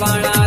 पाणा